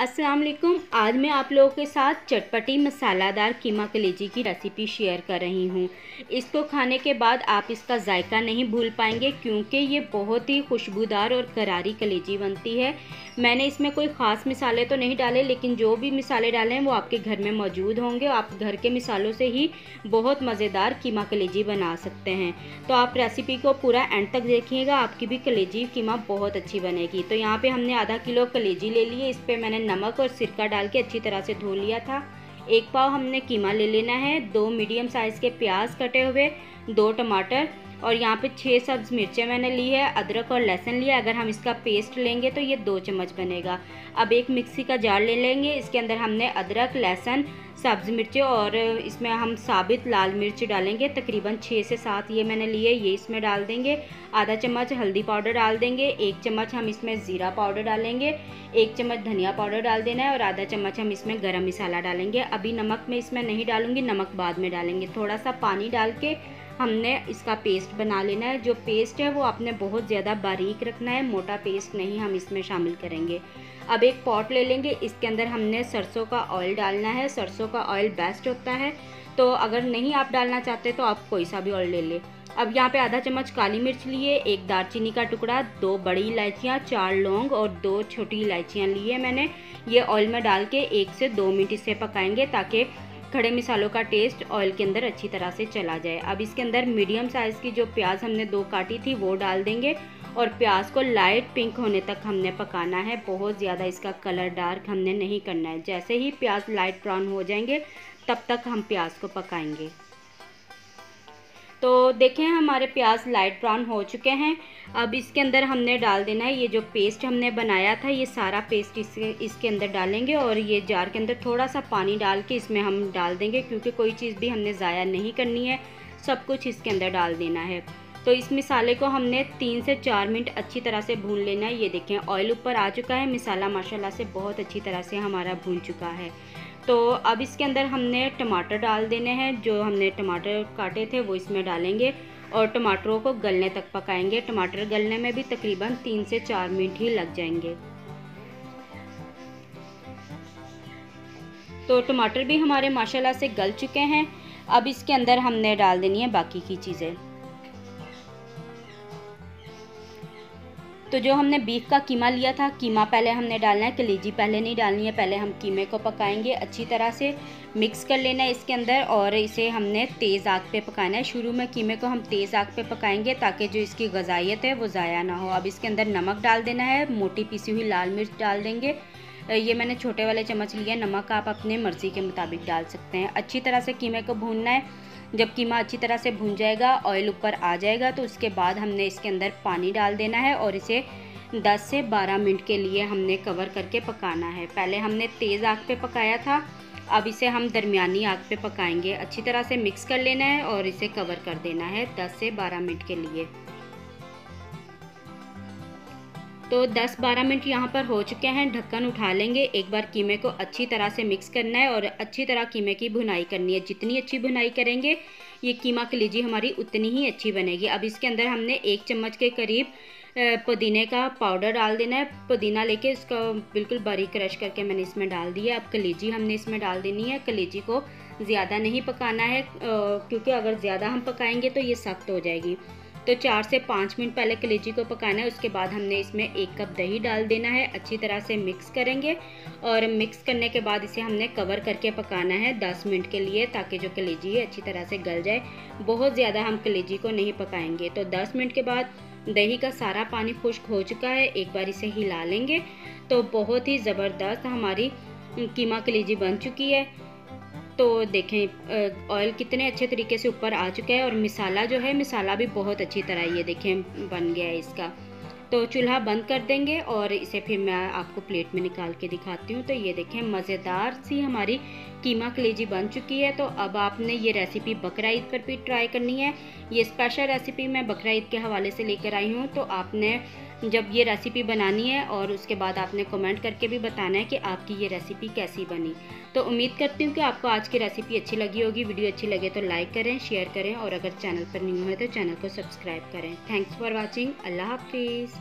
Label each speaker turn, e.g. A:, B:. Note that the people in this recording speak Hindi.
A: अस्सलाम वालेकुम आज मैं आप लोगों के साथ चटपटी मसालादार कीमा कलेजी की रेसिपी शेयर कर रही हूँ। इसको खाने के बाद आप इसका जायका नहीं भूल पाएँगे, क्योंकि ये बहुत ही खुशबूदार और करारी कलेजी बनती है। मैंने इसमें कोई ख़ास मिसाले तो नहीं डाले, लेकिन जो भी मिसाले डाले हैं, वो आपके घर में मौजूद होंगे। आप घर के मिसालों से ही बहुत मज़ेदार कीमा कलेजी बना सकते हैं। तो आप रेसिपी को पूरा एंड तक देखिएगा, आपकी भी कलेजी कीमा बहुत अच्छी बनेगी। तो यहाँ पर हमने आधा किलो कलेजी ले ली है, इस पर मैंने नमक और सिरका डाल के अच्छी तरह से धो लिया था। एक पाव हमने कीमा ले लेना है, दो मीडियम साइज़ के प्याज कटे हुए, दो टमाटर और यहाँ पे छः सब्ज मिर्चें मैंने ली है, अदरक और लहसुन लिया। अगर हम इसका पेस्ट लेंगे तो ये दो चम्मच बनेगा। अब एक मिक्सी का जार ले लेंगे, इसके अंदर हमने अदरक, लहसुन, सब्ज़ मिर्चें और इसमें हम साबित लाल मिर्च डालेंगे। तकरीबन छः से सात ये मैंने लिए, ये इसमें डाल देंगे। आधा चम्मच हल्दी पाउडर डाल देंगे, एक चम्मच हम इसमें ज़ीरा पाउडर डालेंगे, एक चम्मच धनिया पाउडर डाल देना है और आधा चम्मच हम इसमें गरम मसाला डालेंगे। अभी नमक में इसमें नहीं डालूँगी, नमक बाद में डालेंगे। थोड़ा सा पानी डाल के हमने इसका पेस्ट बना लेना है। जो पेस्ट है, वो आपने बहुत ज़्यादा बारीक रखना है। मोटा पेस्ट नहीं हम इसमें शामिल करेंगे। अब एक पॉट ले लेंगे। इसके अंदर हमने सरसों का ऑयल डालना है। सरसों का ऑयल बेस्ट होता है। तो अगर नहीं आप डालना चाहते तो आप कोई सा भी ऑयल ले लें। अब यहाँ पे आधा चम्मच काली मिर्च लिए, एक दालचीनी का टुकड़ा, दो बड़ी इलायचियाँ, चार लौंग और दो छोटी इलायचियाँ लिए मैंने। ये ऑयल में डाल के एक से दो मिनट इसे पकाएँगे ताकि खड़े मिसालों का टेस्ट ऑयल के अंदर अच्छी तरह से चला जाए। अब इसके अंदर मीडियम साइज़ की जो प्याज हमने दो काटी थी, वो डाल देंगे और प्याज को लाइट पिंक होने तक हमने पकाना है। बहुत ज़्यादा इसका कलर डार्क हमने नहीं करना है। जैसे ही प्याज लाइट ब्राउन हो जाएँगे, तब तक हम प्याज को पकाएँगे। तो देखें, हमारे प्याज लाइट ब्राउन हो चुके हैं। अब इसके अंदर हमने डाल देना है ये जो पेस्ट हमने बनाया था, ये सारा पेस्ट इसके इसके अंदर डालेंगे और ये जार के अंदर थोड़ा सा पानी डाल के इसमें हम डाल देंगे क्योंकि कोई चीज़ भी हमने ज़ाया नहीं करनी है। सब कुछ इसके अंदर डाल देना है। तो इस मिसाले को हमने तीन से चार मिनट अच्छी तरह से भून लेना है। ये देखें, ऑयल ऊपर आ चुका है। मिसाला माशाल्लाह से बहुत अच्छी तरह से हमारा भून चुका है। तो अब इसके अंदर हमने टमाटर डाल देने हैं। जो हमने टमाटर काटे थे, वो इसमें डालेंगे और टमाटरों को गलने तक पकाएँगे। टमाटर गलने में भी तकरीबन तीन से चार मिनट ही लग जाएँगे। तो टमाटर भी हमारे माशाल्लाह से गल चुके हैं। अब इसके अंदर हमने डाल देनी है बाकी की चीज़ें। तो जो हमने बीफ का कीमा लिया था, कीमा पहले हमने डालना है, कलीजी पहले नहीं डालनी है, पहले हम कीमे को पकाएँगे, अच्छी तरह से मिक्स कर लेना है इसके अंदर और इसे हमने तेज़ आग पे पकाना है। शुरू में कीमे को हम तेज़ आग पे पकाएँगे ताकि जो इसकी गजाइत है वो ज़ाया ना हो। अब इसके अंदर नमक डाल देना है, मोटी पीसी हुई लाल मिर्च डाल देंगे। ये मैंने छोटे वाले चम्मच लिया, नमक आप अपने मर्ज़ी के मुताबिक डाल सकते हैं। अच्छी तरह से कीमे को भूनना है। जब कीमा अच्छी तरह से भून जाएगा ऑयल ऊपर आ जाएगा तो उसके बाद हमने इसके अंदर पानी डाल देना है और इसे 10 से 12 मिनट के लिए हमने कवर करके पकाना है। पहले हमने तेज़ आग पे पकाया था, अब इसे हम दरमियानी आग पे पकाएँगे। अच्छी तरह से मिक्स कर लेना है और इसे कवर कर देना है 10 से 12 मिनट के लिए। तो 10-12 मिनट यहाँ पर हो चुके हैं, ढक्कन उठा लेंगे। एक बार कीमे को अच्छी तरह से मिक्स करना है और अच्छी तरह कीमे की भुनाई करनी है। जितनी अच्छी भुनाई करेंगे, ये कीमा कलीजी हमारी उतनी ही अच्छी बनेगी। अब इसके अंदर हमने एक चम्मच के करीब पुदीने का पाउडर डाल देना है। पुदीना लेके इसका बिल्कुल बारीक क्रश करके मैंने इसमें डाल दिया अब कलेजी हमने इसमें डाल देनी है। कलेजी को ज़्यादा नहीं पकाना है क्योंकि अगर ज़्यादा हम पकाएँगे तो ये सख्त हो जाएगी। तो चार से पाँच मिनट पहले कलेजी को पकाना है, उसके बाद हमने इसमें एक कप दही डाल देना है, अच्छी तरह से मिक्स करेंगे और मिक्स करने के बाद इसे हमने कवर करके पकाना है दस मिनट के लिए ताकि जो कलेजी है अच्छी तरह से गल जाए। बहुत ज़्यादा हम कलेजी को नहीं पकाएँगे। तो दस मिनट के बाद दही का सारा पानी खुश्क हो चुका है, एक बार इसे हिला लेंगे। तो बहुत ही ज़बरदस्त हमारी कीमा कलेजी बन चुकी है। तो देखें ऑयल कितने अच्छे तरीके से ऊपर आ चुका है और मिसाला जो है, मिसाला भी बहुत अच्छी तरह ये देखें, बन गया है इसका। तो चूल्हा बंद कर देंगे और इसे फिर मैं आपको प्लेट में निकाल के दिखाती हूँ। तो ये देखें, मज़ेदार सी हमारी कीमा कलेजी बन चुकी है। तो अब आपने ये रेसिपी बकरा ईद पर भी ट्राई करनी है। ये स्पेशल रेसिपी मैं बकरा ईद के हवाले से लेकर आई हूँ। तो आपने जब ये रेसिपी बनानी है और उसके बाद आपने कमेंट करके भी बताना है कि आपकी ये रेसिपी कैसी बनी। तो उम्मीद करती हूँ कि आपको आज की रेसिपी अच्छी लगी होगी। वीडियो अच्छी लगे तो लाइक करें शेयर करें और अगर चैनल पर न्यू है तो चैनल को सब्सक्राइब करें। थैंक्स फॉर वॉचिंग अल्लाह हाफिज़।